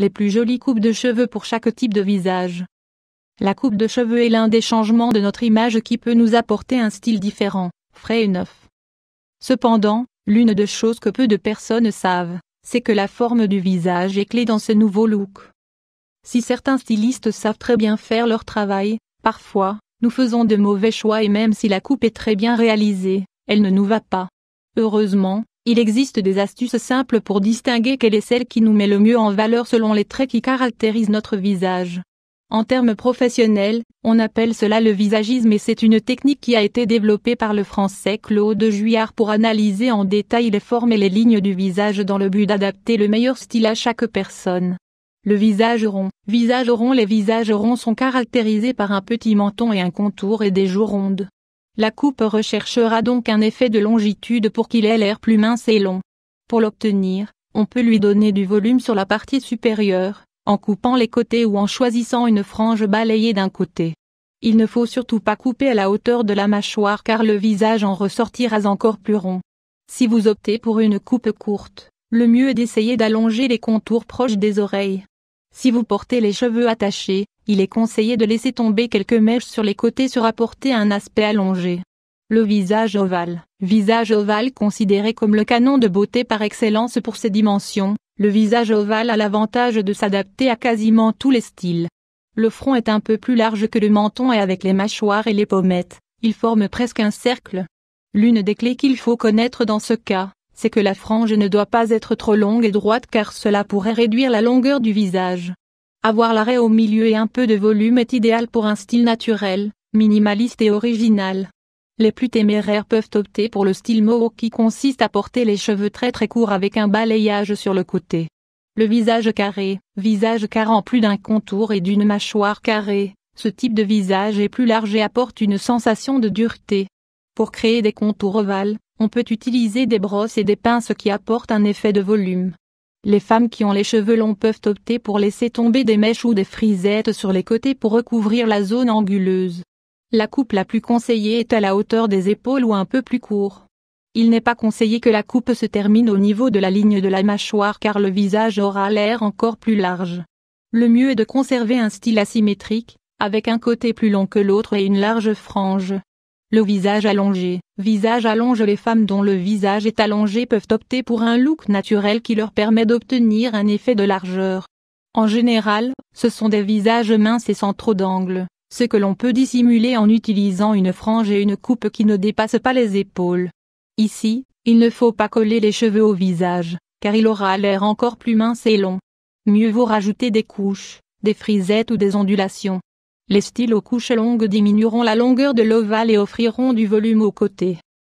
les plus jolies coupes de cheveux pour chaque type de visage. La coupe de cheveux est l'un des changements de notre image qui peut nous apporter un style différent, frais et neuf. Cependant, l'une des choses que peu de personnes savent, c'est que la forme du visage est clé dans ce nouveau look. Si certains stylistes savent très bien faire leur travail, parfois, nous faisons de mauvais choix et même si la coupe est très bien réalisée, elle ne nous va pas. Heureusement, il existe des astuces simples pour distinguer quelle est celle qui nous met le mieux en valeur selon les traits qui caractérisent notre visage. En termes professionnels, on appelle cela le visagisme et c'est une technique qui a été développée par le français Claude Juillard pour analyser en détail les formes et les lignes du visage dans le but d'adapter le meilleur style à chaque personne. Le visage rond. Visage rond Les visages ronds sont caractérisés par un petit menton et un contour et des joues rondes. La coupe recherchera donc un effet de longitude pour qu'il ait l'air plus mince et long. Pour l'obtenir, on peut lui donner du volume sur la partie supérieure, en coupant les côtés ou en choisissant une frange balayée d'un côté. Il ne faut surtout pas couper à la hauteur de la mâchoire car le visage en ressortira encore plus rond. Si vous optez pour une coupe courte, le mieux est d'essayer d'allonger les contours proches des oreilles. Si vous portez les cheveux attachés, il est conseillé de laisser tomber quelques mèches sur les côtés sur apporter un aspect allongé. Le visage ovale. Visage ovale considéré comme le canon de beauté par excellence pour ses dimensions, le visage ovale a l'avantage de s'adapter à quasiment tous les styles. Le front est un peu plus large que le menton et avec les mâchoires et les pommettes, il forme presque un cercle. L'une des clés qu'il faut connaître dans ce cas, c'est que la frange ne doit pas être trop longue et droite car cela pourrait réduire la longueur du visage. Avoir l'arrêt au milieu et un peu de volume est idéal pour un style naturel, minimaliste et original. Les plus téméraires peuvent opter pour le style mohawk qui consiste à porter les cheveux très très courts avec un balayage sur le côté. Le visage carré, visage carré plus d'un contour et d'une mâchoire carrée, ce type de visage est plus large et apporte une sensation de dureté. Pour créer des contours ovales, on peut utiliser des brosses et des pinces qui apportent un effet de volume. Les femmes qui ont les cheveux longs peuvent opter pour laisser tomber des mèches ou des frisettes sur les côtés pour recouvrir la zone anguleuse. La coupe la plus conseillée est à la hauteur des épaules ou un peu plus court. Il n'est pas conseillé que la coupe se termine au niveau de la ligne de la mâchoire car le visage aura l'air encore plus large. Le mieux est de conserver un style asymétrique, avec un côté plus long que l'autre et une large frange. Le visage allongé. Visage allonge Les femmes dont le visage est allongé peuvent opter pour un look naturel qui leur permet d'obtenir un effet de largeur. En général, ce sont des visages minces et sans trop d'angles ce que l'on peut dissimuler en utilisant une frange et une coupe qui ne dépassent pas les épaules. Ici, il ne faut pas coller les cheveux au visage, car il aura l'air encore plus mince et long. Mieux vaut rajouter des couches, des frisettes ou des ondulations. Les styles aux couches longues diminueront la longueur de l'ovale et offriront du volume aux côtés.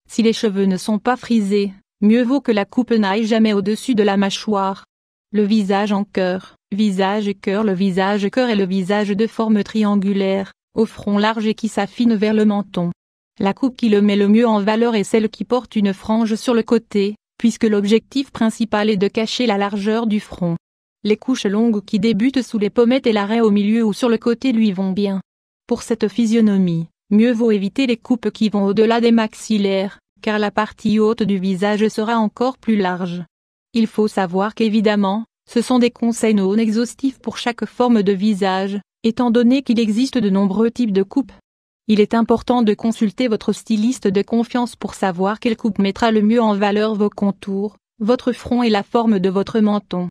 Si les cheveux ne sont pas frisés, mieux vaut que la coupe n'aille jamais au-dessus de la mâchoire. Le visage en cœur. Visage cœur Le visage cœur est le visage de forme triangulaire, au front large et qui s'affine vers le menton. La coupe qui le met le mieux en valeur est celle qui porte une frange sur le côté, puisque l'objectif principal est de cacher la largeur du front. Les couches longues qui débutent sous les pommettes et l'arrêt au milieu ou sur le côté lui vont bien. Pour cette physionomie, mieux vaut éviter les coupes qui vont au-delà des maxillaires, car la partie haute du visage sera encore plus large. Il faut savoir qu'évidemment, ce sont des conseils non exhaustifs pour chaque forme de visage, étant donné qu'il existe de nombreux types de coupes. Il est important de consulter votre styliste de confiance pour savoir quelle coupe mettra le mieux en valeur vos contours, votre front et la forme de votre menton.